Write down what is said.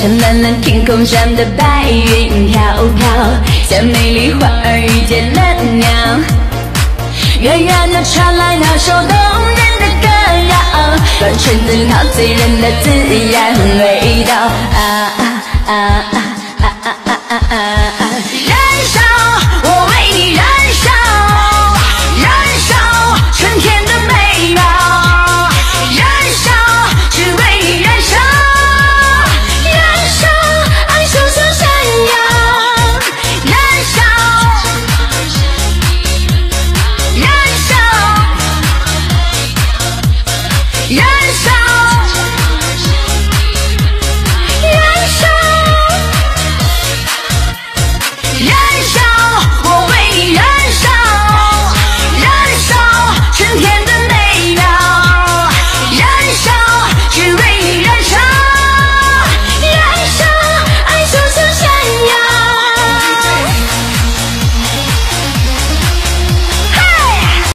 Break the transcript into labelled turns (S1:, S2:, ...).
S1: 像蓝蓝天空上的白云飘飘，像美丽花儿遇见了鸟。远远的传来那首动人的歌谣，让裙子陶醉人的自然味道啊啊啊！燃烧